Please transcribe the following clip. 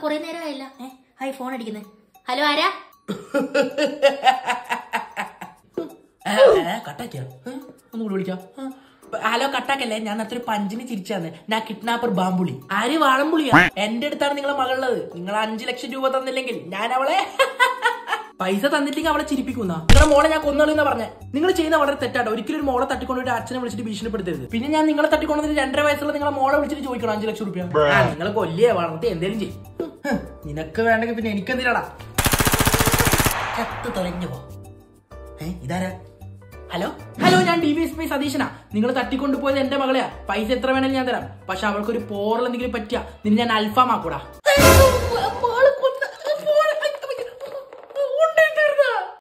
കണ്ടിട്ട് കുറെ നേരമായില്ല. ഏ ഹായ് ഫോൺ അടിക്കുന്നത് ഹലോ ആരാ? വിളിക്കാം ഹലോ കട്ടാക്കല്ലേ? ഞാൻ അത്ര പഞ്ചിന് ചിരിച്ചാന്ന് ഞാൻ കിഡ്നാപ്പർ ബാമ്പുളി ആര് വാഴമ്പുളിയാ എന്റെ അടുത്താണ് നിങ്ങളെ മകളുള്ളത്. നിങ്ങൾ അഞ്ചു ലക്ഷം രൂപ തന്നില്ലെങ്കിൽ ഞാൻ അവളെ പൈസ തന്നില്ലെങ്കിൽ അവളെ ചിരിപ്പിക്കുന്ന? നിങ്ങളുടെ മോളെ ഞാൻ കൊന്നുകളെന്ന് പറഞ്ഞ. നിങ്ങൾ ചെയ്യുന്ന വളരെ തെറ്റാണ് ഒരിക്കലും ഒരു മോളെ തട്ടിക്കൊണ്ടൊരു അച്ഛനെ വിളിച്ചിട്ട് ഭീഷണിപ്പെടുത്തരുത്. പിന്നെ ഞാൻ നിങ്ങളെ തട്ടിക്കൊണ്ടതിന് രണ്ടര വയസ്സുള്ള നിങ്ങളെ മോളെ വിളിച്ചിട്ട് ചോദിക്കണം അഞ്ചു ലക്ഷം രൂപ. നിങ്ങൾ കൊല്ലിയെ വളർത്തി എന്തേലും ചെയ്യും. ഹ്, നിനക്ക് വേണ്ടെങ്കിൽ പിന്നെ എനിക്കെന്തിനാടാ? തൊലഞ്ഞു പോ. ഏ, ഇതാരാ? ഹലോ? ഹലോ ഞാൻ ഡി വി എസ് പി സതീശനാ. നിങ്ങൾ തട്ടിക്കൊണ്ടു പോയത് എന്റെ മകളെയാ. പൈസ എത്ര വേണേലും ഞാൻ തരാം. പക്ഷെ അവൾക്കൊരു പോറൽ എന്തെങ്കിലും പറ്റിയ നിന്നെ ഞാൻ അൽഫാമാക്കൂടാ.